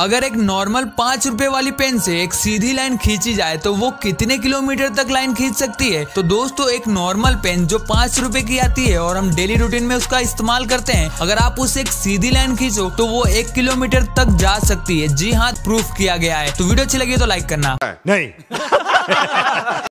अगर एक नॉर्मल पाँच रुपए वाली पेन से एक सीधी लाइन खींची जाए तो वो कितने किलोमीटर तक लाइन खींच सकती है? तो दोस्तों एक नॉर्मल पेन जो पाँच रुपए की आती है और हम डेली रूटीन में उसका इस्तेमाल करते हैं अगर आप उससे एक सीधी लाइन खींचो तो वो एक किलोमीटर तक जा सकती है। जी हाँ प्रूफ किया गया है। तो वीडियो अच्छी लगी तो लाइक करना। नहीं।